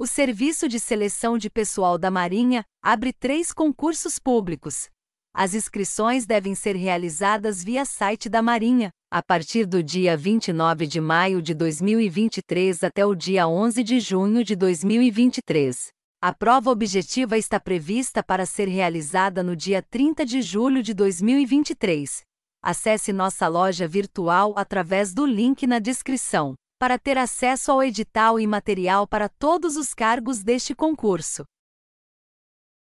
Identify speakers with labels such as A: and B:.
A: O Serviço de Seleção de Pessoal da Marinha abre três concursos públicos. As inscrições devem ser realizadas via site da Marinha, a partir do dia 29 de maio de 2023 até o dia 11 de junho de 2023. A prova objetiva está prevista para ser realizada no dia 30 de julho de 2023. Acesse nossa loja virtual através do link na descrição para ter acesso ao edital e material para todos os cargos deste concurso.